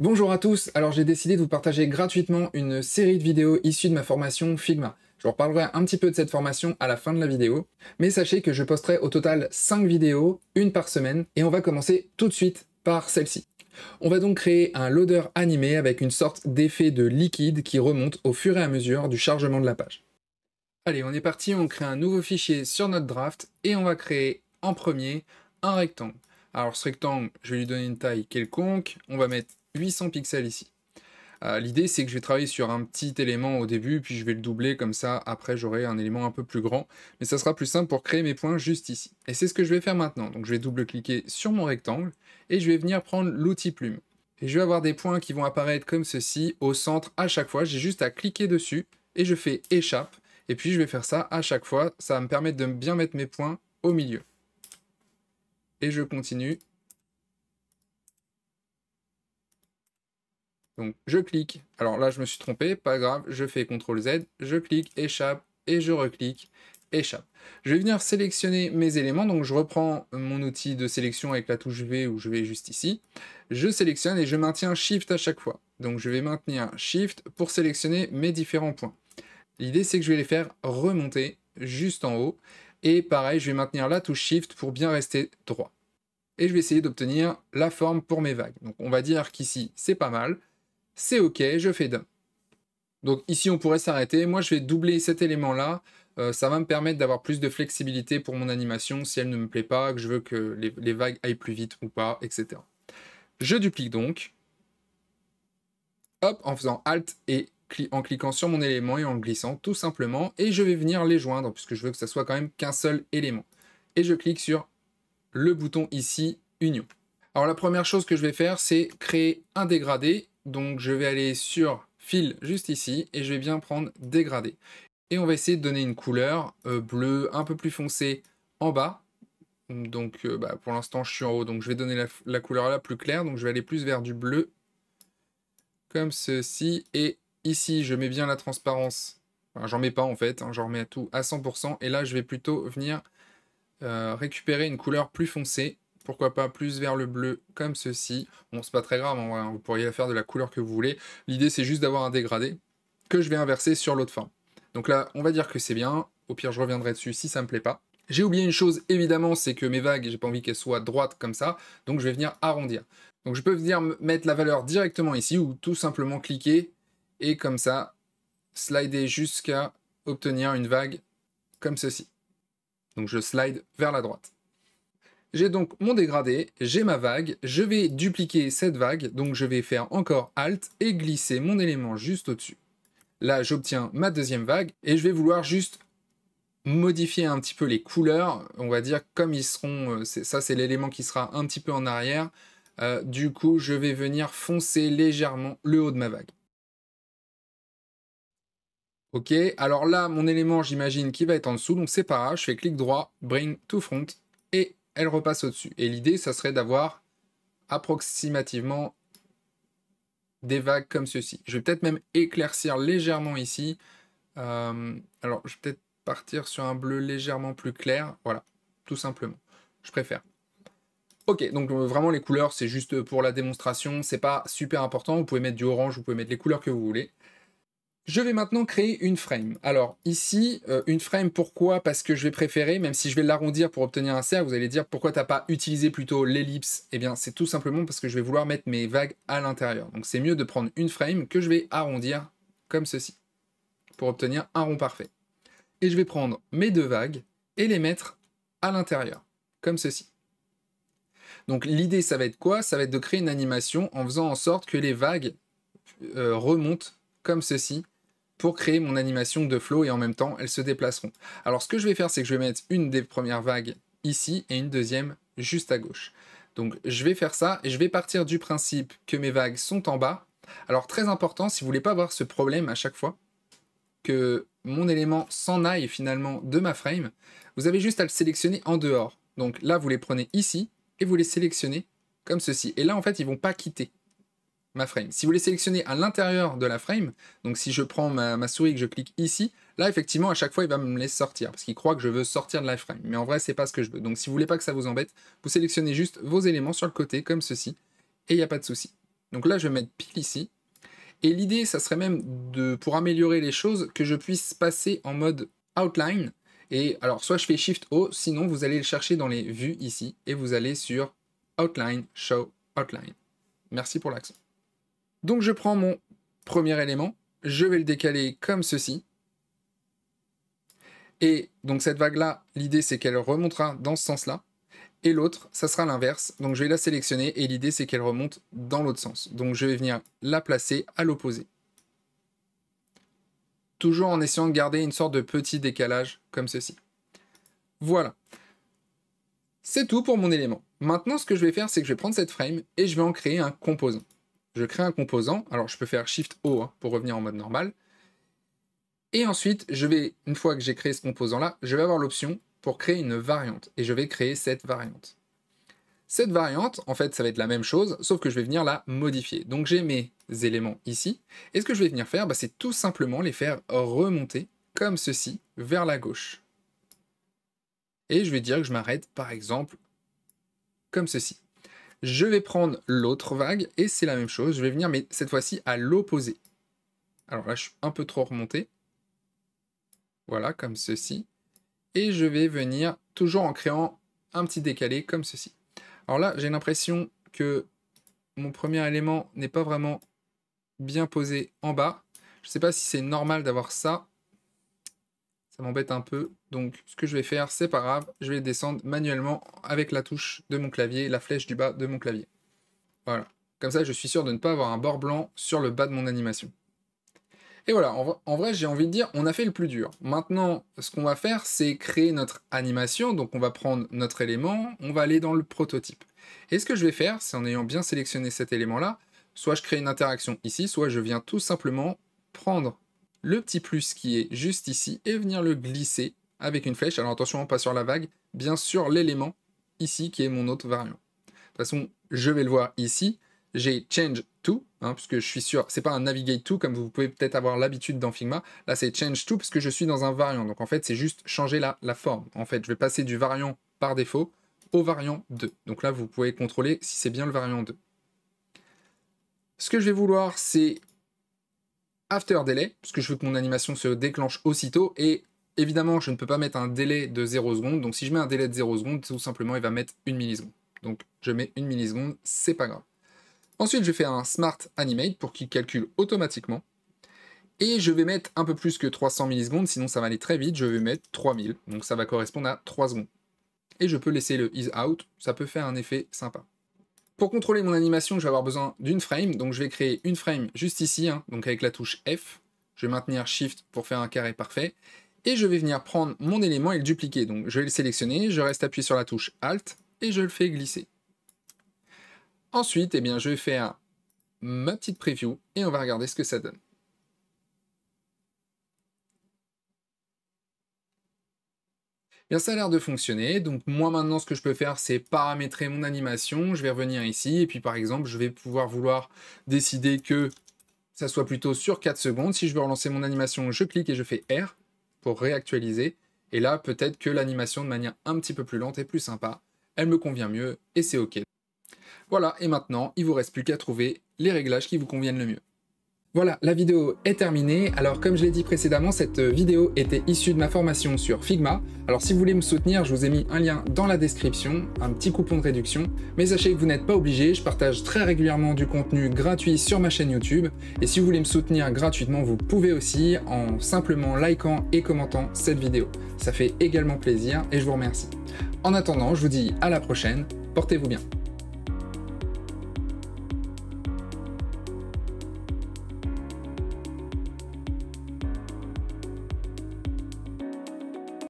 Bonjour à tous, alors j'ai décidé de vous partager gratuitement une série de vidéos issues de ma formation Figma. Je vous reparlerai un petit peu de cette formation à la fin de la vidéo, mais sachez que je posterai au total 5 vidéos, une par semaine, et on va commencer tout de suite par celle-ci. On va donc créer un loader animé avec une sorte d'effet de liquide qui remonte au fur et à mesure du chargement de la page. Allez, on est parti, on crée un nouveau fichier sur notre draft, et on va créer en premier un rectangle. Alors ce rectangle, je vais lui donner une taille quelconque, on va mettre 800 pixels ici. Euh, l'idée, c'est que je vais travailler sur un petit élément au début, puis je vais le doubler comme ça, après j'aurai un élément un peu plus grand, mais ça sera plus simple pour créer mes points juste ici. Et c'est ce que je vais faire maintenant. Donc je vais double-cliquer sur mon rectangle, et je vais venir prendre l'outil plume. Et je vais avoir des points qui vont apparaître comme ceci, au centre à chaque fois, j'ai juste à cliquer dessus, et je fais échappe, et puis je vais faire ça à chaque fois, ça va me permettre de bien mettre mes points au milieu. Et je continue, Donc je clique, alors là je me suis trompé, pas grave, je fais CTRL Z, je clique, échappe, et je reclique, échappe. Je vais venir sélectionner mes éléments, donc je reprends mon outil de sélection avec la touche V où je vais juste ici. Je sélectionne et je maintiens Shift à chaque fois. Donc je vais maintenir Shift pour sélectionner mes différents points. L'idée c'est que je vais les faire remonter juste en haut. Et pareil, je vais maintenir la touche Shift pour bien rester droit. Et je vais essayer d'obtenir la forme pour mes vagues. Donc on va dire qu'ici c'est pas mal c'est OK, je fais done. Donc ici, on pourrait s'arrêter. Moi, je vais doubler cet élément-là. Euh, ça va me permettre d'avoir plus de flexibilité pour mon animation si elle ne me plaît pas, que je veux que les, vagues aillent plus vite ou pas, etc. Je duplique donc. Hop, en faisant Alt et en cliquant sur mon élément et en le glissant tout simplement. Et je vais venir les joindre puisque je veux que ça soit quand même qu'un seul élément. Et je clique sur le bouton ici, Union. Alors la première chose que je vais faire, c'est créer un dégradé donc je vais aller sur fil juste ici et je vais bien prendre dégradé. Et on va essayer de donner une couleur euh, bleue un peu plus foncée en bas. Donc euh, bah, pour l'instant je suis en haut, donc je vais donner la, couleur là plus claire. Donc je vais aller plus vers du bleu comme ceci. Et ici je mets bien la transparence. J'en mets pas en fait, hein, j'en remets à tout à 100%. Et là je vais plutôt venir euh, récupérer une couleur plus foncée pourquoi pas plus vers le bleu comme ceci. Bon, c'est pas très grave, hein, vous pourriez faire de la couleur que vous voulez. L'idée, c'est juste d'avoir un dégradé que je vais inverser sur l'autre forme. Donc là, on va dire que c'est bien. Au pire, je reviendrai dessus si ça me plaît pas. J'ai oublié une chose, évidemment, c'est que mes vagues, j'ai pas envie qu'elles soient droites comme ça, donc je vais venir arrondir. Donc je peux venir mettre la valeur directement ici, ou tout simplement cliquer, et comme ça, slider jusqu'à obtenir une vague comme ceci. Donc je slide vers la droite. J'ai donc mon dégradé, j'ai ma vague, je vais dupliquer cette vague, donc je vais faire encore Alt et glisser mon élément juste au-dessus. Là, j'obtiens ma deuxième vague, et je vais vouloir juste modifier un petit peu les couleurs, on va dire comme ils seront, euh, ça c'est l'élément qui sera un petit peu en arrière, euh, du coup je vais venir foncer légèrement le haut de ma vague. Ok, alors là mon élément j'imagine qui va être en dessous, donc c'est pas grave, je fais clic droit, bring to front, et elle repasse au-dessus. Et l'idée, ça serait d'avoir approximativement des vagues comme ceci. Je vais peut-être même éclaircir légèrement ici. Euh, alors, je vais peut-être partir sur un bleu légèrement plus clair. Voilà, tout simplement. Je préfère. Ok, donc euh, vraiment les couleurs, c'est juste pour la démonstration. C'est pas super important. Vous pouvez mettre du orange, vous pouvez mettre les couleurs que vous voulez. Je vais maintenant créer une frame. Alors ici, euh, une frame, pourquoi? Parce que je vais préférer, même si je vais l'arrondir pour obtenir un cercle, vous allez dire pourquoi tu n'as pas utilisé plutôt l'ellipse? Eh bien c'est tout simplement parce que je vais vouloir mettre mes vagues à l'intérieur. Donc c'est mieux de prendre une frame que je vais arrondir comme ceci, pour obtenir un rond parfait. Et je vais prendre mes deux vagues et les mettre à l'intérieur, comme ceci. Donc l'idée ça va être quoi? Ça va être de créer une animation en faisant en sorte que les vagues euh, remontent comme ceci pour créer mon animation de flow et en même temps elles se déplaceront. Alors ce que je vais faire c'est que je vais mettre une des premières vagues ici et une deuxième juste à gauche. Donc je vais faire ça et je vais partir du principe que mes vagues sont en bas. Alors très important, si vous voulez pas avoir ce problème à chaque fois, que mon élément s'en aille finalement de ma frame, vous avez juste à le sélectionner en dehors. Donc là vous les prenez ici et vous les sélectionnez comme ceci. Et là en fait ils vont pas quitter frame. Si vous les sélectionnez à l'intérieur de la frame, donc si je prends ma, souris que je clique ici, là effectivement à chaque fois il va me laisser sortir parce qu'il croit que je veux sortir de la frame. Mais en vrai c'est pas ce que je veux. Donc si vous voulez pas que ça vous embête, vous sélectionnez juste vos éléments sur le côté comme ceci et il n'y a pas de souci. Donc là, je vais mettre pile ici. Et l'idée, ça serait même de, pour améliorer les choses, que je puisse passer en mode outline. Et alors, soit je fais Shift O, sinon vous allez le chercher dans les vues ici, et vous allez sur Outline, Show, Outline. Merci pour l'accent. Donc je prends mon premier élément, je vais le décaler comme ceci. Et donc cette vague-là, l'idée c'est qu'elle remontera dans ce sens-là. Et l'autre, ça sera l'inverse. Donc je vais la sélectionner et l'idée c'est qu'elle remonte dans l'autre sens. Donc je vais venir la placer à l'opposé. Toujours en essayant de garder une sorte de petit décalage comme ceci. Voilà. C'est tout pour mon élément. Maintenant, ce que je vais faire, c'est que je vais prendre cette frame et je vais en créer un composant. Je crée un composant. Alors, je peux faire Shift O hein, pour revenir en mode normal. Et ensuite, je vais, une fois que j'ai créé ce composant-là, je vais avoir l'option pour créer une variante. Et je vais créer cette variante. Cette variante, en fait, ça va être la même chose, sauf que je vais venir la modifier. Donc j'ai mes éléments ici. Et ce que je vais venir faire, bah, c'est tout simplement les faire remonter, comme ceci, vers la gauche. Et je vais dire que je m'arrête, par exemple, comme ceci. Je vais prendre l'autre vague, et c'est la même chose. Je vais venir, mais cette fois-ci, à l'opposé. Alors là, je suis un peu trop remonté. Voilà, comme ceci. Et je vais venir toujours en créant un petit décalé comme ceci. Alors là, j'ai l'impression que mon premier élément n'est pas vraiment bien posé en bas. Je ne sais pas si c'est normal d'avoir ça. Ça m'embête un peu. Donc ce que je vais faire, c'est pas grave. Je vais descendre manuellement avec la touche de mon clavier, la flèche du bas de mon clavier. Voilà. Comme ça, je suis sûr de ne pas avoir un bord blanc sur le bas de mon animation. Et voilà, en, vrai, j'ai envie de dire, on a fait le plus dur. Maintenant, ce qu'on va faire, c'est créer notre animation. Donc, on va prendre notre élément, on va aller dans le prototype. Et ce que je vais faire, c'est en ayant bien sélectionné cet élément-là, soit je crée une interaction ici, soit je viens tout simplement prendre le petit plus qui est juste ici et venir le glisser avec une flèche. Alors attention, pas sur la vague, bien sûr l'élément ici qui est mon autre variant. De toute façon, je vais le voir ici j'ai change to, hein, puisque je suis sûr, c'est pas un navigate to comme vous pouvez peut-être avoir l'habitude dans Figma. Là, c'est change to parce que je suis dans un variant. Donc en fait, c'est juste changer la forme. En fait, je vais passer du variant par défaut au variant 2. Donc là, vous pouvez contrôler si c'est bien le variant 2. Ce que je vais vouloir, c'est after delay, puisque je veux que mon animation se déclenche aussitôt. Et évidemment, je ne peux pas mettre un délai de 0 secondes. Donc si je mets un délai de 0 secondes, tout simplement, il va mettre une milliseconde. Donc je mets une milliseconde, c'est pas grave. Ensuite, je fais un Smart Animate pour qu'il calcule automatiquement. Et je vais mettre un peu plus que 300 millisecondes, sinon ça va aller très vite. Je vais mettre 3000, donc ça va correspondre à 3 secondes. Et je peux laisser le Ease Out, ça peut faire un effet sympa. Pour contrôler mon animation, je vais avoir besoin d'une frame, donc je vais créer une frame juste ici, hein, donc avec la touche F. Je vais maintenir Shift pour faire un carré parfait. Et je vais venir prendre mon élément et le dupliquer. Donc je vais le sélectionner, je reste appuyé sur la touche Alt et je le fais glisser. Ensuite, eh bien, je vais faire ma petite preview et on va regarder ce que ça donne. Bien, ça a l'air de fonctionner. Donc moi maintenant, ce que je peux faire, c'est paramétrer mon animation. Je vais revenir ici et puis par exemple, je vais pouvoir vouloir décider que ça soit plutôt sur 4 secondes. Si je veux relancer mon animation, je clique et je fais R pour réactualiser. Et là, peut-être que l'animation de manière un petit peu plus lente est plus sympa. Elle me convient mieux et c'est OK. Voilà, et maintenant, il vous reste plus qu'à trouver les réglages qui vous conviennent le mieux. Voilà, la vidéo est terminée. Alors comme je l'ai dit précédemment, cette vidéo était issue de ma formation sur Figma. Alors si vous voulez me soutenir, je vous ai mis un lien dans la description, un petit coupon de réduction. Mais sachez que vous n'êtes pas obligé, je partage très régulièrement du contenu gratuit sur ma chaîne YouTube. Et si vous voulez me soutenir gratuitement, vous pouvez aussi en simplement likant et commentant cette vidéo. Ça fait également plaisir et je vous remercie. En attendant, je vous dis à la prochaine, portez-vous bien.